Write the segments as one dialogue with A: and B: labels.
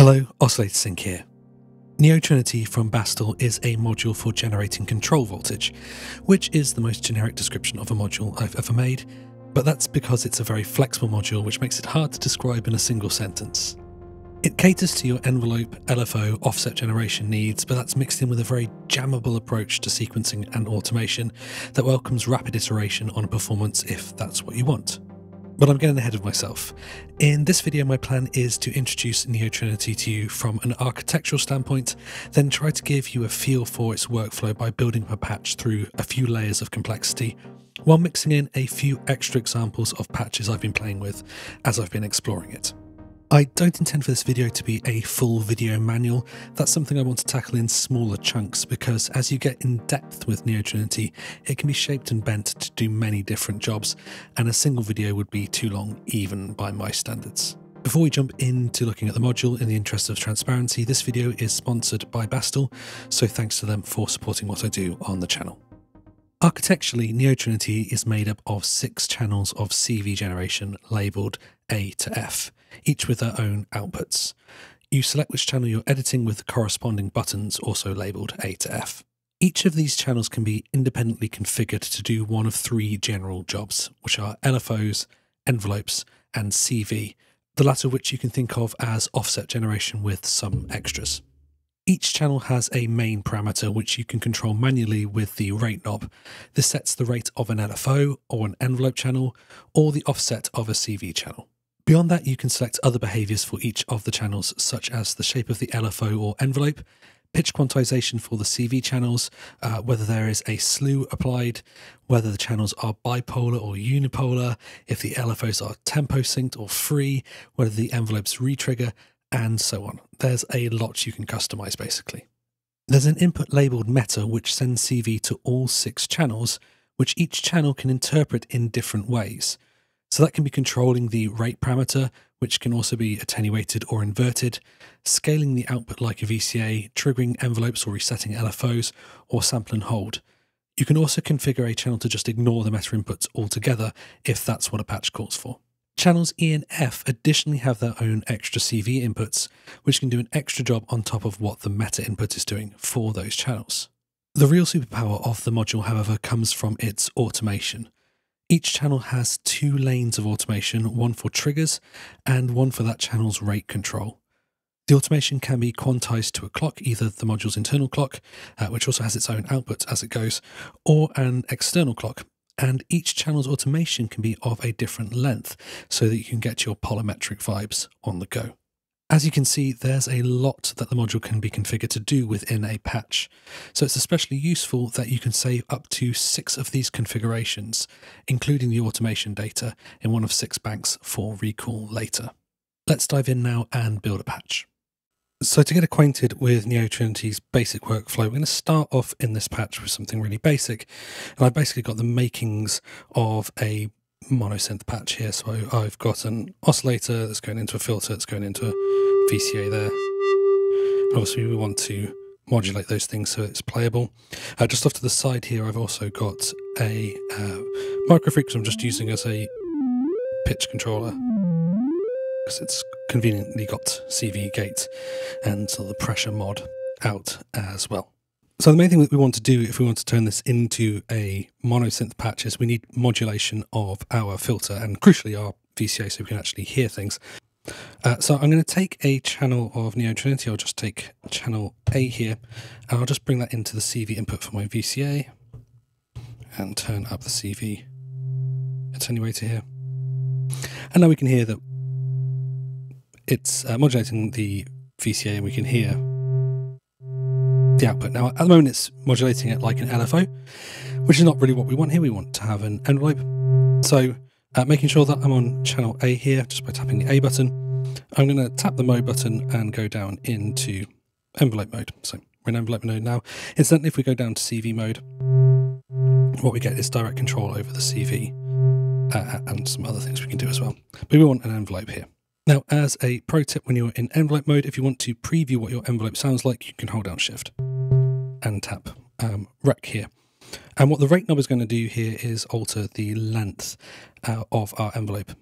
A: Hello, Oscillator Sink here. Neo-Trinity from Bastl is a module for generating control voltage, which is the most generic description of a module I've ever made, but that's because it's a very flexible module which makes it hard to describe in a single sentence. It caters to your envelope, LFO, offset generation needs, but that's mixed in with a very jammable approach to sequencing and automation that welcomes rapid iteration on a performance if that's what you want. But I'm getting ahead of myself. In this video, my plan is to introduce Neo Trinity to you from an architectural standpoint, then try to give you a feel for its workflow by building up a patch through a few layers of complexity, while mixing in a few extra examples of patches I've been playing with as I've been exploring it. I don't intend for this video to be a full video manual, that's something I want to tackle in smaller chunks because as you get in depth with Neo Trinity, it can be shaped and bent to do many different jobs, and a single video would be too long even by my standards. Before we jump into looking at the module in the interest of transparency, this video is sponsored by Bastl, so thanks to them for supporting what I do on the channel. Architecturally, Neo Trinity is made up of six channels of CV generation labelled A to F, each with their own outputs. You select which channel you're editing with the corresponding buttons also labelled A to F. Each of these channels can be independently configured to do one of three general jobs, which are LFOs, envelopes, and CV, the latter of which you can think of as offset generation with some extras. Each channel has a main parameter which you can control manually with the rate knob. This sets the rate of an LFO or an envelope channel or the offset of a CV channel. Beyond that, you can select other behaviors for each of the channels, such as the shape of the LFO or envelope, pitch quantization for the CV channels, uh, whether there is a slew applied, whether the channels are bipolar or unipolar, if the LFOs are tempo synced or free, whether the envelopes retrigger, and so on. There's a lot you can customize basically. There's an input labeled meta which sends CV to all six channels, which each channel can interpret in different ways. So that can be controlling the rate parameter, which can also be attenuated or inverted, scaling the output like a VCA, triggering envelopes or resetting LFOs, or sample and hold. You can also configure a channel to just ignore the meta inputs altogether if that's what a patch calls for. Channels E and F additionally have their own extra CV inputs, which can do an extra job on top of what the meta input is doing for those channels. The real superpower of the module, however, comes from its automation. Each channel has two lanes of automation, one for triggers and one for that channel's rate control. The automation can be quantized to a clock, either the module's internal clock, uh, which also has its own output as it goes, or an external clock, and each channel's automation can be of a different length so that you can get your polymetric vibes on the go. As you can see, there's a lot that the module can be configured to do within a patch, so it's especially useful that you can save up to six of these configurations, including the automation data, in one of six banks for recall later. Let's dive in now and build a patch. So to get acquainted with NeoTrinity's basic workflow, we're going to start off in this patch with something really basic. And I've basically got the makings of a monosynth patch here. So I've got an oscillator that's going into a filter, that's going into a VCA there. Obviously we want to modulate those things so it's playable. Uh, just off to the side here, I've also got a uh, microfreak, I'm just using as a pitch controller because it's conveniently got CV gate and so the pressure mod out as well. So the main thing that we want to do if we want to turn this into a monosynth patch is we need modulation of our filter and crucially our VCA so we can actually hear things. Uh, so I'm going to take a channel of Neo Trinity, I'll just take channel A here and I'll just bring that into the CV input for my VCA and turn up the CV attenuator here. And now we can hear that it's uh, modulating the VCA and we can hear the output. Now, at the moment, it's modulating it like an LFO, which is not really what we want here. We want to have an envelope. So, uh, making sure that I'm on channel A here, just by tapping the A button, I'm going to tap the mode button and go down into envelope mode. So, we're in envelope mode now. Incidentally, if we go down to CV mode, what we get is direct control over the CV uh, and some other things we can do as well. But we want an envelope here. Now, as a pro tip, when you're in envelope mode, if you want to preview what your envelope sounds like, you can hold down shift and tap um, rec here. And what the rate knob is going to do here is alter the length uh, of our envelope.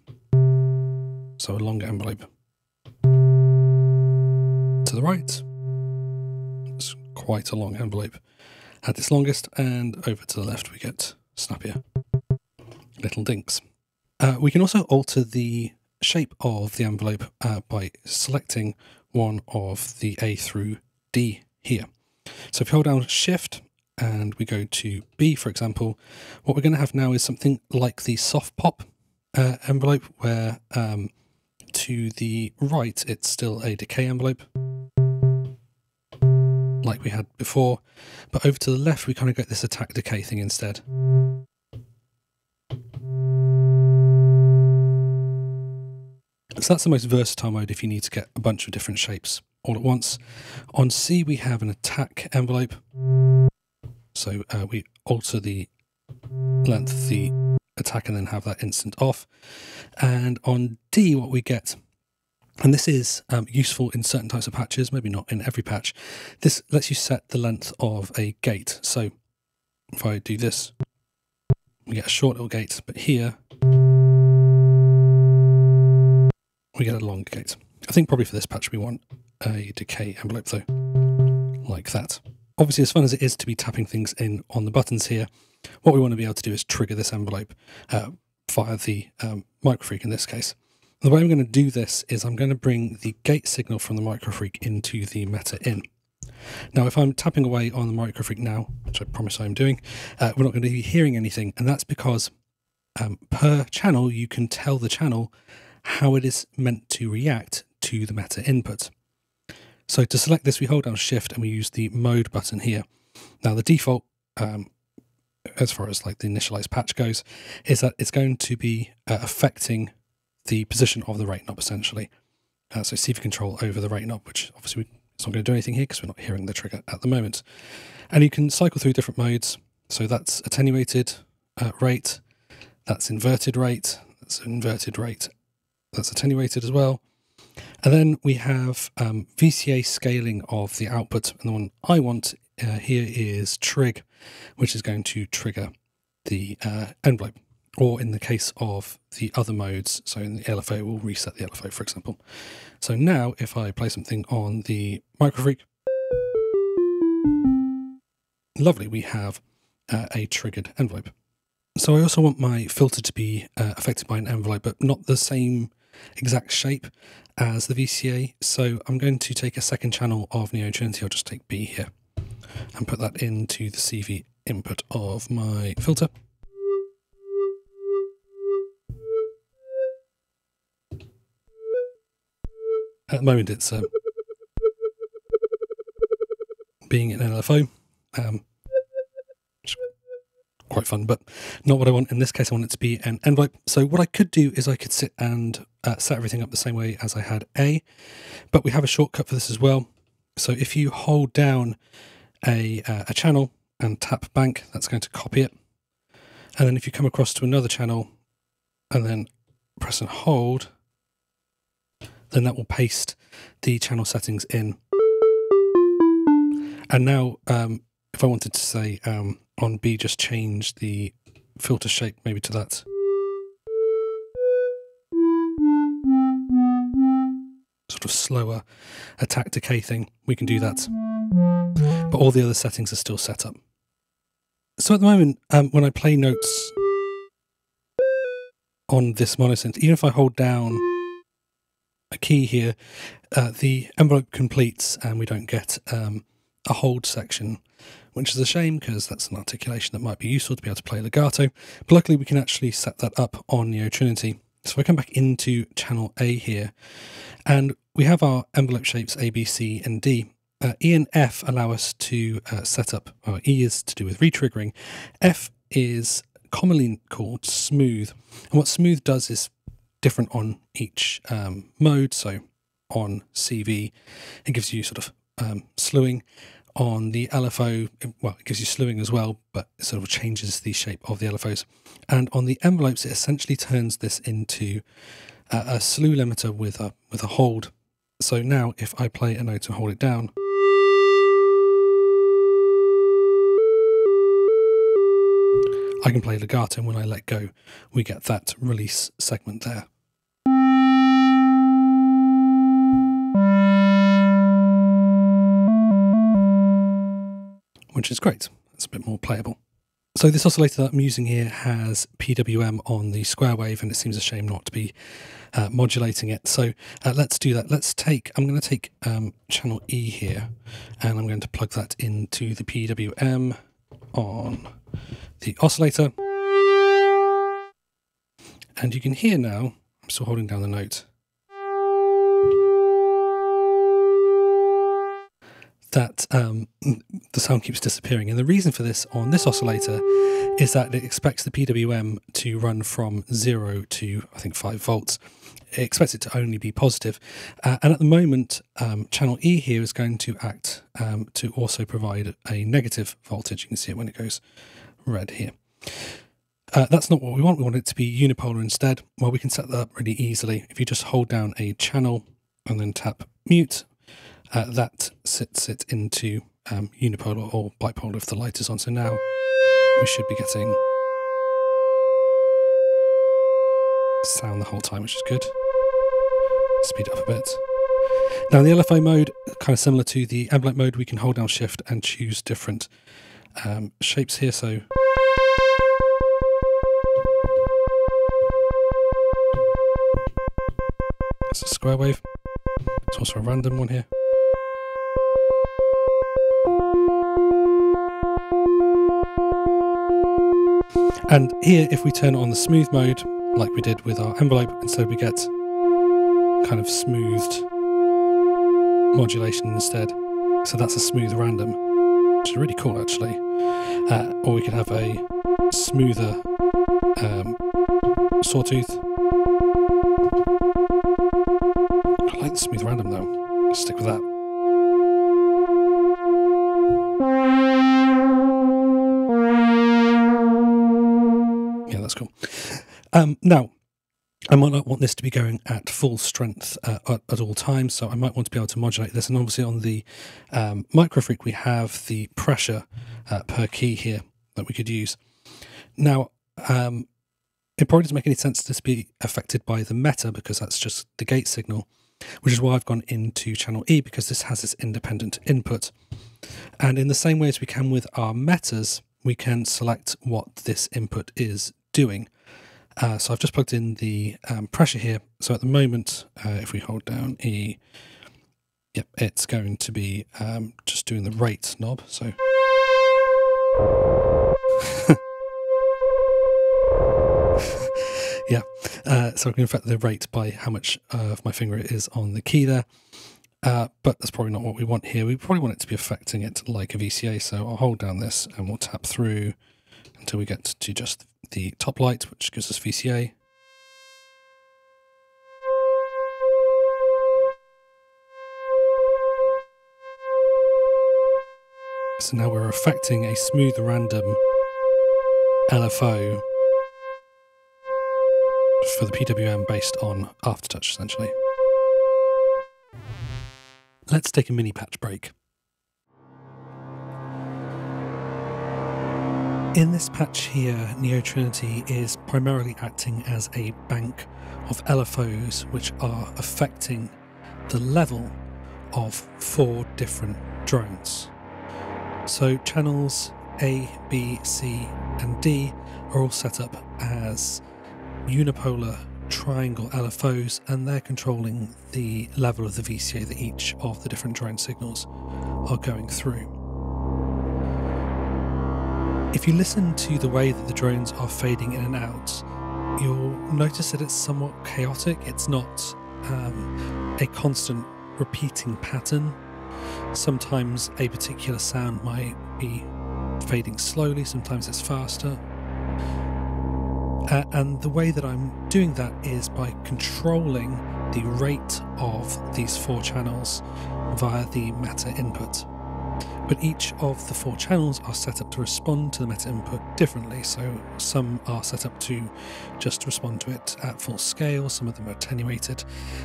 A: So a longer envelope. to the right. It's quite a long envelope at its longest, and over to the left we get snappier little dinks. Uh, we can also alter the shape of the envelope uh, by selecting one of the A through D here. So if you hold down Shift and we go to B, for example, what we're going to have now is something like the soft pop uh, envelope, where um, to the right it's still a decay envelope, like we had before, but over to the left we kind of get this attack decay thing instead. So that's the most versatile mode if you need to get a bunch of different shapes all at once. On C, we have an attack envelope. So uh, we alter the length of the attack and then have that instant off. And on D, what we get, and this is um, useful in certain types of patches, maybe not in every patch, this lets you set the length of a gate. So if I do this, we get a short little gate, but here we get a long gate. I think probably for this patch we want a decay envelope though, like that. Obviously, as fun as it is to be tapping things in on the buttons here, what we want to be able to do is trigger this envelope uh, via the um, microfreak in this case. The way I'm going to do this is I'm going to bring the gate signal from the microfreak into the meta in. Now, if I'm tapping away on the microfreak now, which I promise I'm doing, uh, we're not going to be hearing anything, and that's because um, per channel you can tell the channel how it is meant to react to the meta input. So to select this, we hold down Shift and we use the Mode button here. Now the default, um, as far as like the initialized patch goes, is that it's going to be uh, affecting the position of the rate knob essentially. Uh, so CV control over the rate knob, which obviously it's not going to do anything here because we're not hearing the trigger at the moment. And you can cycle through different modes. So that's attenuated uh, rate, that's inverted rate, that's inverted rate, that's attenuated as well. And then we have um, VCA scaling of the output. And the one I want uh, here is trig, which is going to trigger the uh, envelope. Or in the case of the other modes, so in the LFO, we'll reset the LFO, for example. So now if I play something on the microfreak, lovely, we have uh, a triggered envelope. So I also want my filter to be uh, affected by an envelope, but not the same exact shape as the VCA. So I'm going to take a second channel of Neo Trinity, I'll just take B here, and put that into the CV input of my filter. At the moment it's um, being an LFO. Um, quite fun, but not what I want. In this case, I want it to be an envelope. So what I could do is I could sit and uh, set everything up the same way as I had A, but we have a shortcut for this as well. So if you hold down a, uh, a channel and tap bank, that's going to copy it. And then if you come across to another channel and then press and hold, then that will paste the channel settings in. And now, um, if I wanted to say um, on B, just change the filter shape maybe to that. Sort of slower attack decay thing, we can do that. But all the other settings are still set up. So at the moment, um, when I play notes on this monosynth, even if I hold down a key here, uh, the envelope completes and we don't get um, a hold section which is a shame because that's an articulation that might be useful to be able to play legato. But luckily, we can actually set that up on Neo Trinity. So if I come back into channel A here, and we have our envelope shapes A, B, C, and D. Uh, e and F allow us to uh, set up, well, E is to do with retriggering. F is commonly called smooth. And what smooth does is different on each um, mode. So on CV, it gives you sort of um, slewing on the LFO, well, it gives you slewing as well, but it sort of changes the shape of the LFOs. And on the envelopes, it essentially turns this into a slew limiter with a, with a hold. So now if I play a note and hold it down, I can play legato and when I let go, we get that release segment there. Which is great, it's a bit more playable. So this oscillator that I'm using here has PWM on the square wave, and it seems a shame not to be uh, modulating it. So uh, let's do that. Let's take, I'm going to take um, channel E here, and I'm going to plug that into the PWM on the oscillator. And you can hear now, I'm still holding down the note, that um, the sound keeps disappearing. And the reason for this on this oscillator is that it expects the PWM to run from zero to, I think, five volts. It expects it to only be positive. Uh, and at the moment, um, channel E here is going to act um, to also provide a negative voltage. You can see it when it goes red here. Uh, that's not what we want. We want it to be unipolar instead. Well, we can set that up really easily. If you just hold down a channel and then tap mute, uh, that sits it into um, unipolar or bipolar if the light is on. So now we should be getting sound the whole time, which is good. Speed up a bit. Now in the LFO mode, kind of similar to the envelope mode, we can hold down shift and choose different um, shapes here. So that's a square wave. It's also a random one here. And here, if we turn on the smooth mode, like we did with our envelope, instead we get kind of smoothed modulation instead. So that's a smooth random, which is really cool actually. Uh, or we could have a smoother um, sawtooth. I like the smooth random though. Stick with that. Um, now, I might not want this to be going at full strength uh, at, at, all times, so I might want to be able to modulate this. And obviously, on the um, Microfreak, we have the pressure uh, per key here that we could use. Now, um, it probably doesn't make any sense to be affected by the meta because that's just the gate signal, which is why I've gone into channel E because this has this independent input. And in the same way as we can with our metas, we can select what this input is doing. Uh, so I've just plugged in the um, pressure here. So at the moment, uh, if we hold down E, yep, it's going to be um, just doing the rate knob. So. yeah, uh, so I can affect the rate by how much of my finger is on the key there. Uh, but that's probably not what we want here. We probably want it to be affecting it like a VCA. So I'll hold down this and we'll tap through until we get to just the top light, which gives us VCA. So now we're affecting a smooth random LFO for the PWM based on Aftertouch essentially. Let's take a mini patch break. In this patch here, Neo Trinity is primarily acting as a bank of LFOs which are affecting the level of four different drones. So channels A, B, C, and D are all set up as unipolar triangle LFOs and they're controlling the level of the VCA that each of the different drone signals are going through. If you listen to the way that the drones are fading in and out, you'll notice that it's somewhat chaotic. It's not um, a constant repeating pattern. Sometimes a particular sound might be fading slowly, sometimes it's faster. Uh, and the way that I'm doing that is by controlling the rate of these four channels via the meta input but each of the four channels are set up to respond to the meta input differently. So some are set up to just respond to it at full scale, some of them are attenuated,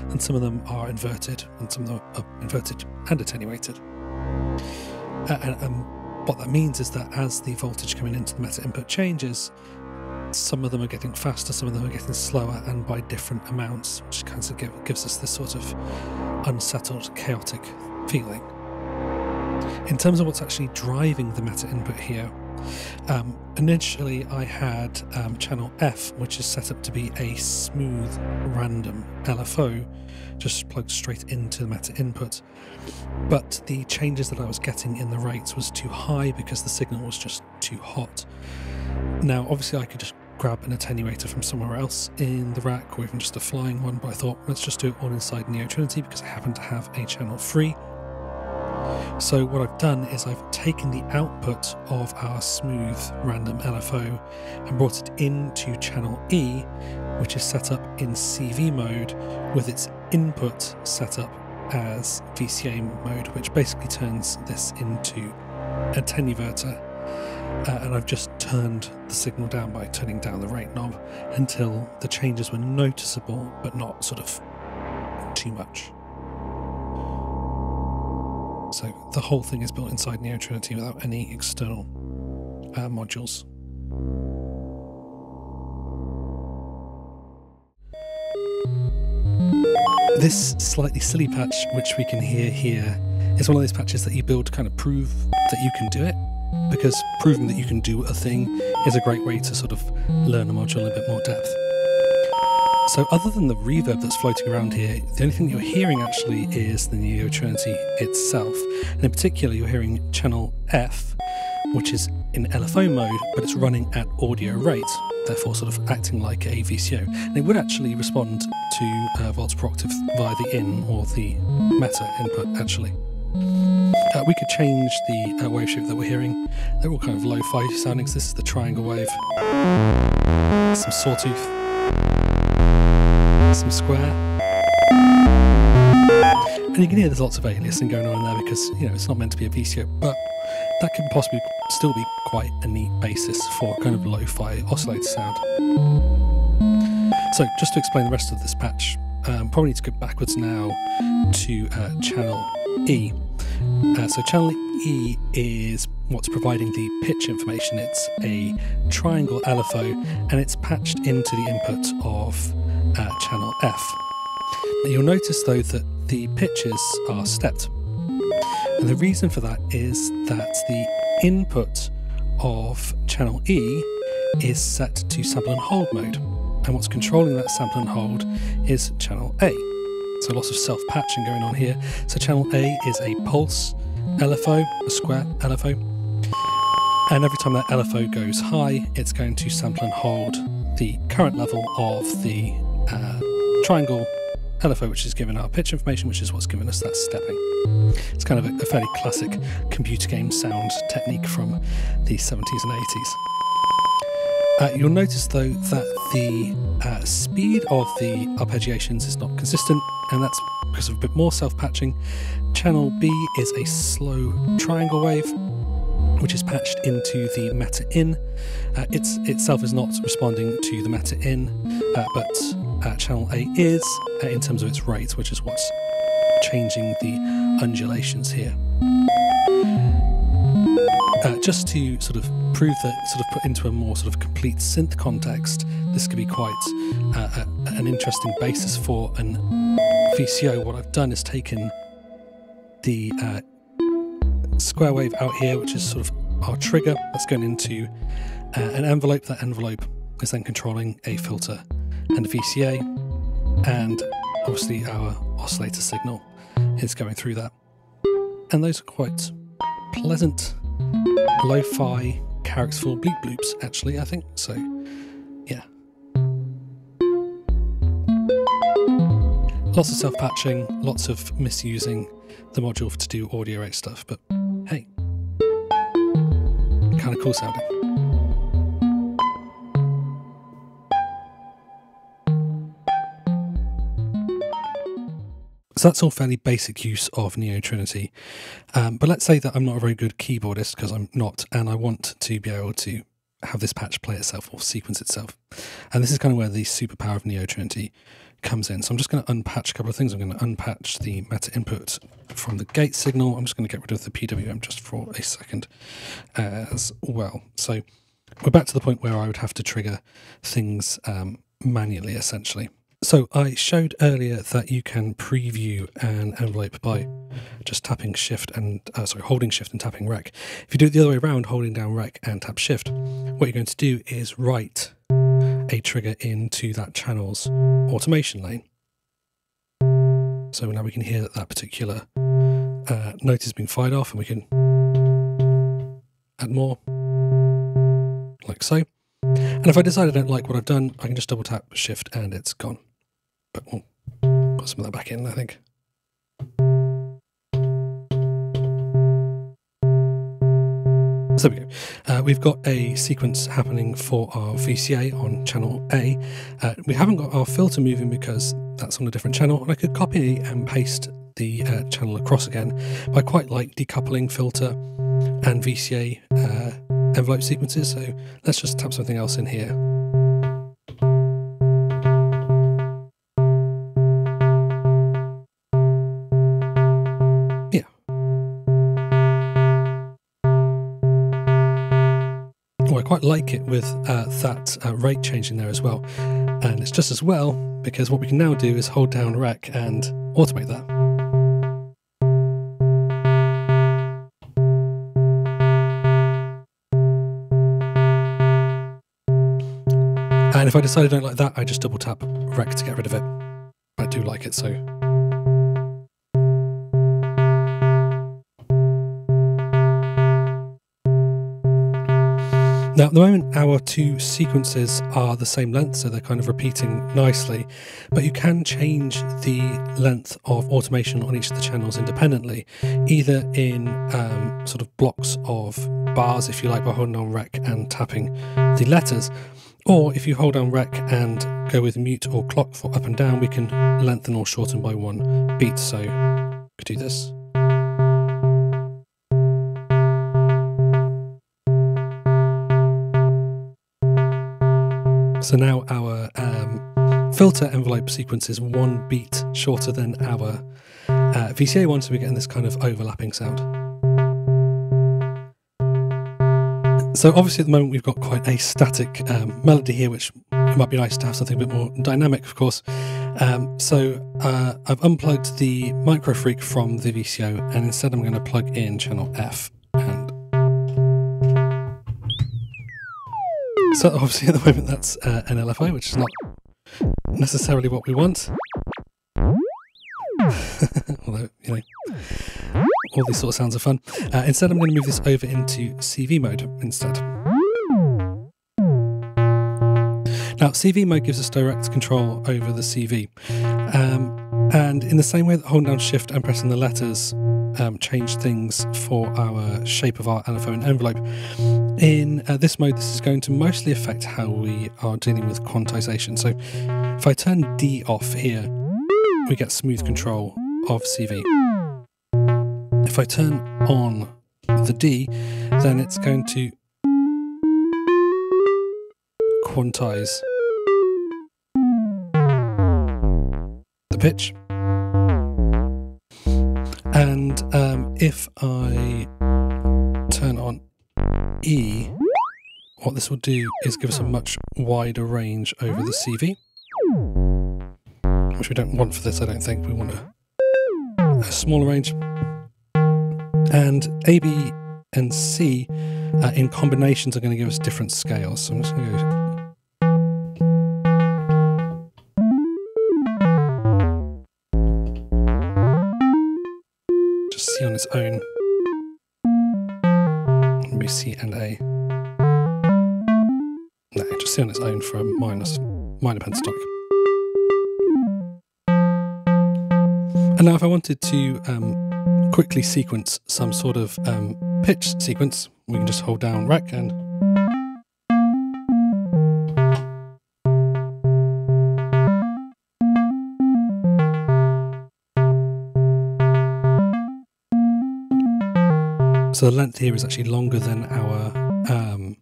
A: and some of them are inverted, and some of them are inverted and attenuated. Uh, and um, what that means is that as the voltage coming into the meta input changes, some of them are getting faster, some of them are getting slower, and by different amounts, which kind of gives us this sort of unsettled, chaotic feeling. In terms of what's actually driving the meta input here, um, initially I had um, channel F, which is set up to be a smooth random LFO, just plugged straight into the meta input. But the changes that I was getting in the rates was too high because the signal was just too hot. Now, obviously, I could just grab an attenuator from somewhere else in the rack or even just a flying one, but I thought let's just do it all inside Neo Trinity because I happen to have a channel free. So what I've done is I've taken the output of our smooth random LFO and brought it into channel E, which is set up in CV mode with its input set up as VCA mode, which basically turns this into a attenuverter. Uh, and I've just turned the signal down by turning down the rate knob until the changes were noticeable but not sort of too much. So the whole thing is built inside Neo Trinity without any external uh, modules. This slightly silly patch, which we can hear here, is one of those patches that you build to kind of prove that you can do it, because proving that you can do a thing is a great way to sort of learn a module in a bit more depth. So, other than the reverb that's floating around here, the only thing you're hearing actually is the Neo Trinity itself. And in particular, you're hearing channel F, which is in LFO mode, but it's running at audio rate, therefore, sort of acting like a VCO. And it would actually respond to uh, volts per octave via the in or the meta input, actually. Uh, we could change the uh, wave shape that we're hearing. They're all kind of lo fi sounding. So this is the triangle wave, some sawtooth, some square. And you can hear there's lots of aliasing going on in there because, you know, it's not meant to be a VCO, but that could possibly still be quite a neat basis for kind of lo-fi oscillator sound. So just to explain the rest of this patch, um, probably need to go backwards now to uh, channel E. Uh, so channel E is what's providing the pitch information. It's a triangle LFO and it's patched into the input of uh, channel F. Now you'll notice though that the pitches are stepped. And the reason for that is that the input of channel E is set to sample and hold mode. And what's controlling that sample and hold is channel A. So lots of self patching going on here. So channel A is a pulse LFO, a square LFO. And every time that LFO goes high, it's going to sample and hold the current level of the uh, triangle LFO, which is given our pitch information, which is what's given us that stepping. It's kind of a, a fairly classic computer game sound technique from the 70s and 80s. Uh, you'll notice though that the uh, speed of the arpeggiations is not consistent, and that's because of a bit more self patching. Channel B is a slow triangle wave, which is patched into the meta in. Uh, it's itself is not responding to the meta in, uh, but uh, channel A is uh, in terms of its rate, which is what's changing the undulations here. Uh, just to sort of prove that, sort of put into a more sort of complete synth context, this could be quite uh, a, an interesting basis for an VCO. What I've done is taken the uh, square wave out here, which is sort of our trigger that's going into uh, an envelope. That envelope is then controlling a filter and VCA, and obviously our oscillator signal is going through that. And those are quite pleasant lo-fi characterful bleep bloops actually I think so yeah lots of self-patching lots of misusing the module to do audio rate stuff but hey kind of cool sounding So that's all fairly basic use of Neo Trinity. Um, but let's say that I'm not a very good keyboardist because I'm not, and I want to be able to have this patch play itself or sequence itself. And this is kind of where the superpower of Neo Trinity comes in. So I'm just going to unpatch a couple of things. I'm going to unpatch the meta input from the gate signal. I'm just going to get rid of the PWM just for a second as well. So we're back to the point where I would have to trigger things um, manually, essentially. So I showed earlier that you can preview an envelope by just tapping shift and uh, sorry holding shift and tapping rec. If you do it the other way around, holding down rec and tap shift, what you're going to do is write a trigger into that channel's automation lane. So now we can hear that that particular uh, note is being fired off and we can add more like so. And if I decide I don't like what I've done, I can just double tap shift and it's gone. But we'll put some of that back in, I think. So we go. Uh, we've got a sequence happening for our VCA on channel A. Uh, we haven't got our filter moving because that's on a different channel, and I could copy and paste the uh, channel across again. But I quite like decoupling filter and VCA uh, envelope sequences, so let's just tap something else in here. Quite like it with uh, that uh, rate changing there as well. And it's just as well because what we can now do is hold down rec and automate that. And if I decide I don't like that, I just double tap rec to get rid of it. I do like it, so Now, at the moment, our two sequences are the same length, so they're kind of repeating nicely, but you can change the length of automation on each of the channels independently, either in um, sort of blocks of bars, if you like, by holding on rec and tapping the letters, or if you hold down rec and go with mute or clock for up and down, we can lengthen or shorten by one beat. So, we do this. So now our um, filter envelope sequence is one beat shorter than our uh, VCA one, so we're getting this kind of overlapping sound. So obviously at the moment we've got quite a static um, melody here, which might be nice to have something a bit more dynamic, of course. Um, so uh, I've unplugged the Microfreak from the VCO, and instead I'm going to plug in channel F. So obviously at the moment that's uh, an LFO, which is not necessarily what we want. Although, you know, all these sort of sounds are fun. Uh, instead I'm going to move this over into CV mode instead. Now CV mode gives us direct control over the CV. Um, and in the same way that holding down shift and pressing the letters um, change things for our shape of our LFO and envelope. In uh, this mode, this is going to mostly affect how we are dealing with quantization. So if I turn D off here, we get smooth control of CV. If I turn on the D, then it's going to quantize the pitch. And um, if I turn on E, what this will do is give us a much wider range over the CV, which we don't want for this, I don't think. We want a, a smaller range. And A, B, and C uh, in combinations are going to give us different scales. So I'm just going to go just see on its own. Maybe C and A. No, just C on its own for a minus, minor pentatonic. And now if I wanted to um, quickly sequence some sort of um, pitch sequence, we can just hold down rec and So the length here is actually longer than our um,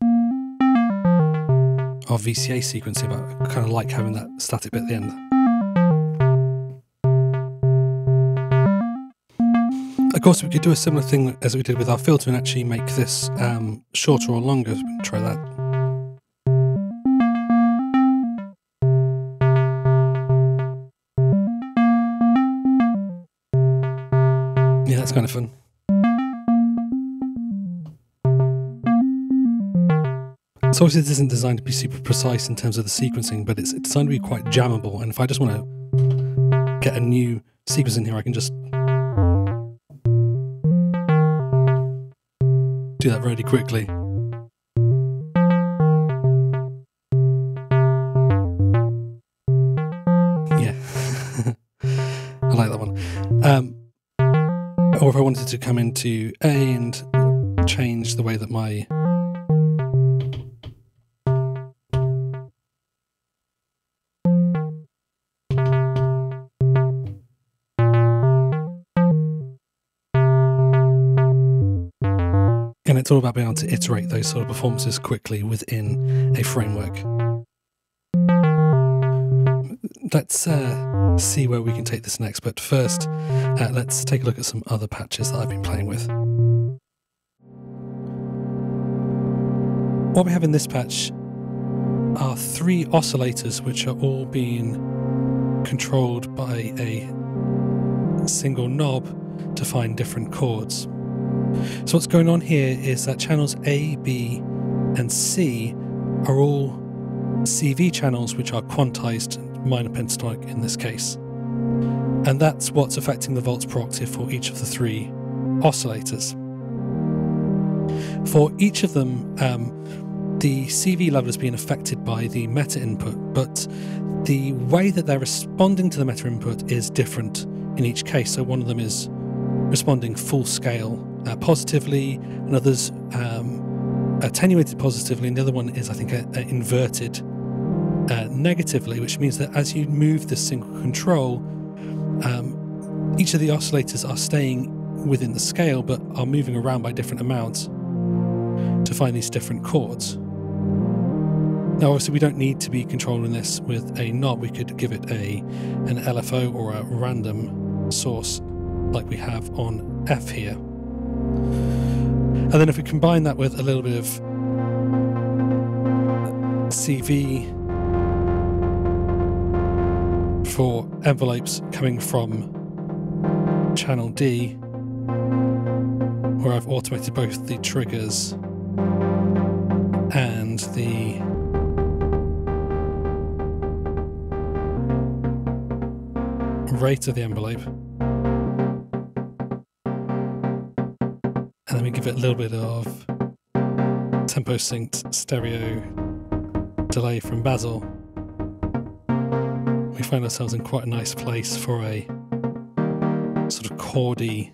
A: our VCA sequence but I kind of like having that static bit at the end. Of course, we could do a similar thing as we did with our filter and actually make this um, shorter or longer. Try that. Yeah, that's kind of fun. So obviously this isn't designed to be super precise in terms of the sequencing, but it's designed to be quite jammable. And if I just want to get a new sequence in here, I can just do that really quickly. Yeah, I like that one. Um, or if I wanted to come into A and change the way that my And it's all about being able to iterate those sort of performances quickly within a framework. Let's uh, see where we can take this next, but first, uh, let's take a look at some other patches that I've been playing with. What we have in this patch are three oscillators which are all being controlled by a single knob to find different chords. So what's going on here is that channels A, B, and C are all CV channels which are quantized minor pentatonic in this case. And that's what's affecting the volts per octave for each of the three oscillators. For each of them, um, the CV level is being affected by the meta input, but the way that they're responding to the meta input is different in each case. So one of them is responding full scale uh, positively, and others um, attenuated positively, and the other one is, I think, a, a inverted uh, negatively, which means that as you move this single control, um, each of the oscillators are staying within the scale but are moving around by different amounts to find these different chords. Now, obviously, we don't need to be controlling this with a knob. We could give it a an LFO or a random source like we have on F here. And then if we combine that with a little bit of CV for envelopes coming from channel D, where I've automated both the triggers and the rate of the envelope. Then we give it a little bit of tempo synced stereo delay from Basil. We find ourselves in quite a nice place for a sort of chordy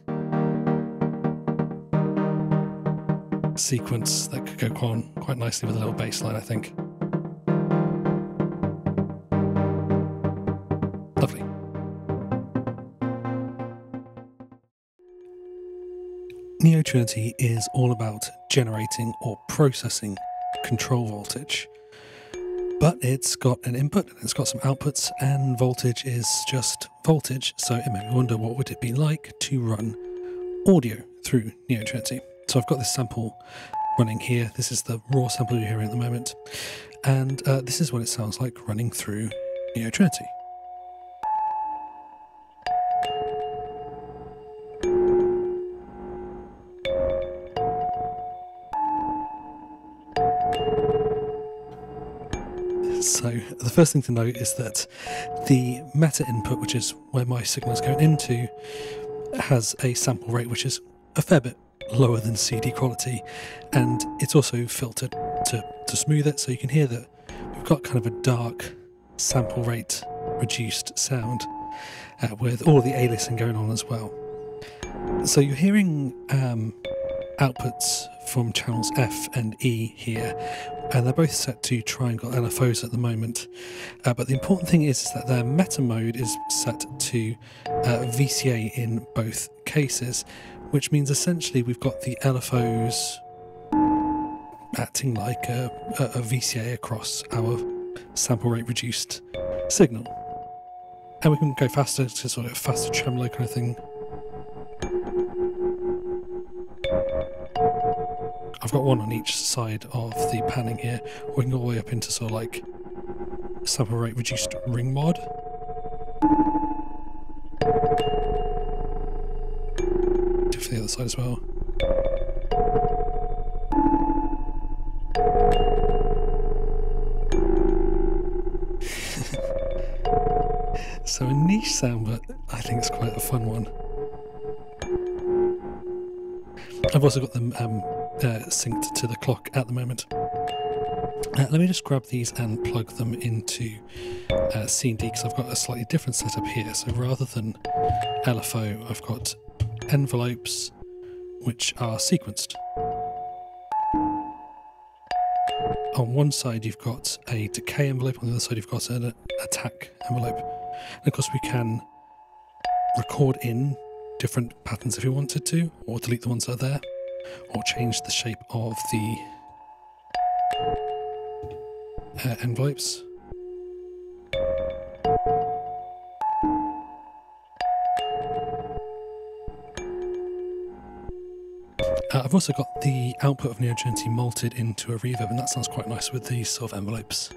A: sequence that could go quite, quite nicely with a little bass line, I think. Neo Trinity is all about generating or processing control voltage. But it's got an input and it's got some outputs, and voltage is just voltage, so it made me wonder what would it be like to run audio through Neo Trinity. So I've got this sample running here. This is the raw sample you're hearing at the moment, and uh, this is what it sounds like running through Neo Trinity. So the first thing to note is that the meta input, which is where my signal is going into, has a sample rate which is a fair bit lower than CD quality, and it's also filtered to, to smooth it, so you can hear that we've got kind of a dark sample rate reduced sound uh, with all the aliasing going on as well. So you're hearing um, outputs from channels F and E here, and they're both set to triangle LFOs at the moment. Uh, but the important thing is, is, that their meta mode is set to uh, VCA in both cases, which means essentially we've got the LFOs acting like a, a, a VCA across our sample rate reduced signal. And we can go faster to sort of faster tremolo kind of thing I've got one on each side of the panning here, we can go all the way up into sort of like sample rate reduced ring mod. for the other side as well. so a niche sound, but I think it's quite a fun one. I've also got them um, uh, synced to the clock at the moment. Uh, let me just grab these and plug them into uh, C&D because I've got a slightly different setup here. So rather than LFO, I've got envelopes which are sequenced. On one side you've got a decay envelope, on the other side you've got an attack envelope. And of course we can record in different patterns if we wanted to, or delete the ones that are there, or change the shape of the uh, envelopes. Uh, I've also got the output of Neo Trinity multed into a reverb, and that sounds quite nice with these sort of envelopes.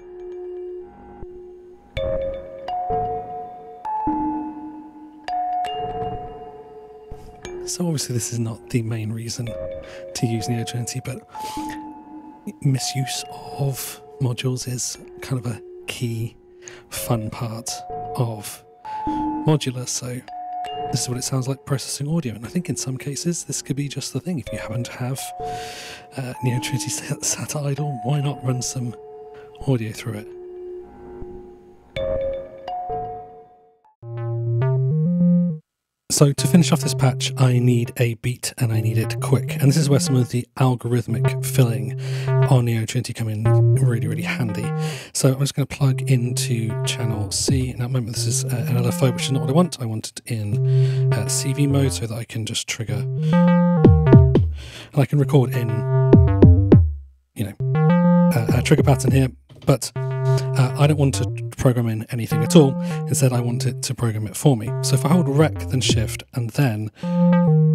A: So obviously this is not the main reason to use Neo Trinity, but misuse of modules is kind of a key fun part of modular. So this is what it sounds like processing audio. And I think in some cases this could be just the thing. If you happen to have uh, Neo Trinity sat idle, why not run some audio through it? So to finish off this patch, I need a beat and I need it quick. And this is where some of the algorithmic filling on Neo Trinity come in really, really handy. So I'm just going to plug into channel C. Now, remember, this is uh, an LFO, which is not what I want. I want it in uh, CV mode so that I can just trigger and I can record in, you know, a trigger pattern here. But uh, I don't want to program in anything at all. Instead, I want it to program it for me. So if I hold Rec, then Shift, and then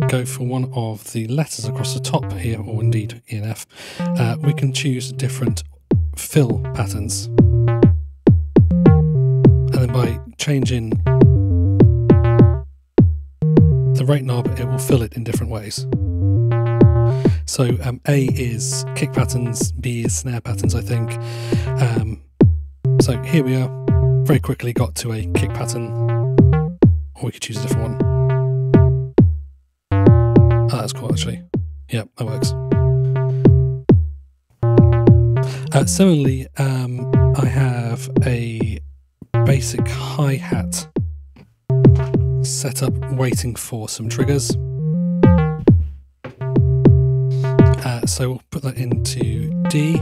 A: go for one of the letters across the top here, or indeed E and F, uh, we can choose different fill patterns. And then by changing the rate knob, it will fill it in different ways. So um, A is kick patterns, B is snare patterns, I think. Um, so here we are, very quickly got to a kick pattern, or we could choose a different one. Ah, that's cool actually. Yeah, that works. Uh, similarly, um, I have a basic hi-hat set up waiting for some triggers. Uh, so we'll put that into D.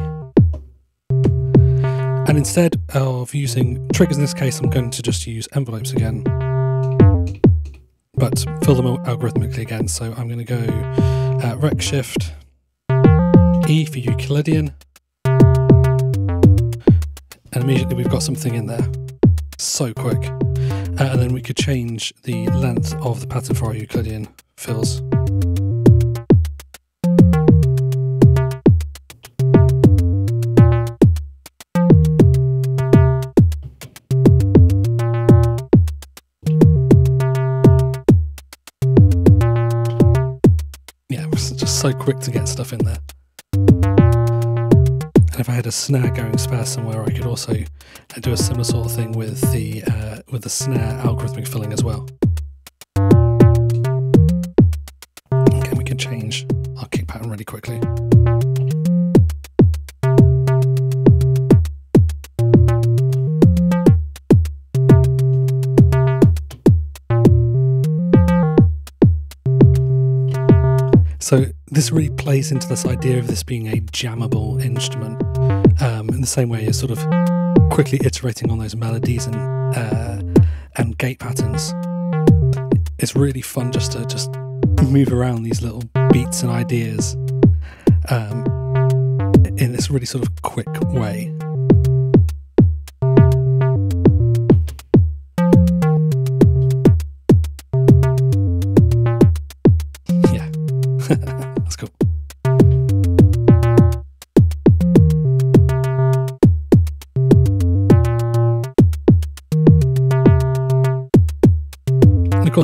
A: And instead of using triggers in this case, I'm going to just use envelopes again, but fill them algorithmically again. So I'm going to go uh, Rec Shift E for Euclidean, and immediately we've got something in there. So quick. Uh, and then we could change the length of the pattern for our Euclidean fills. So quick to get stuff in there. And if I had a snare going spare somewhere, I could also do a similar sort of thing with the uh, with the snare algorithmic filling as well. Again, we can change our kick pattern really quickly. This really plays into this idea of this being a jammable instrument um, in the same way as sort of quickly iterating on those melodies and uh, and gate patterns. It's really fun just to just move around these little beats and ideas um, in this really sort of quick way.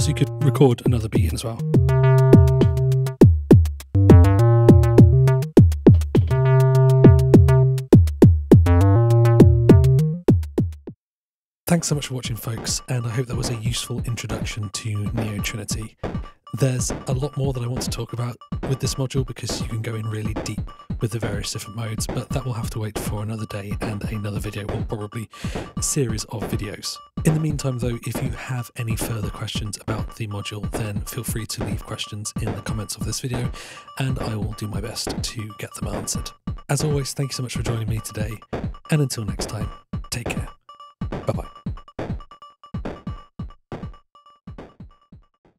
A: course, you could record another beat as well. Thanks so much for watching, folks, and I hope that was a useful introduction to Neo Trinity. There's a lot more that I want to talk about with this module because you can go in really deep with the various different modes, but that will have to wait for another day and another video, or probably a series of videos. In the meantime, though, if you have any further questions about the module, then feel free to leave questions in the comments of this video, and I will do my best to get them answered. As always, thank you so much for joining me today, and until next time, take care.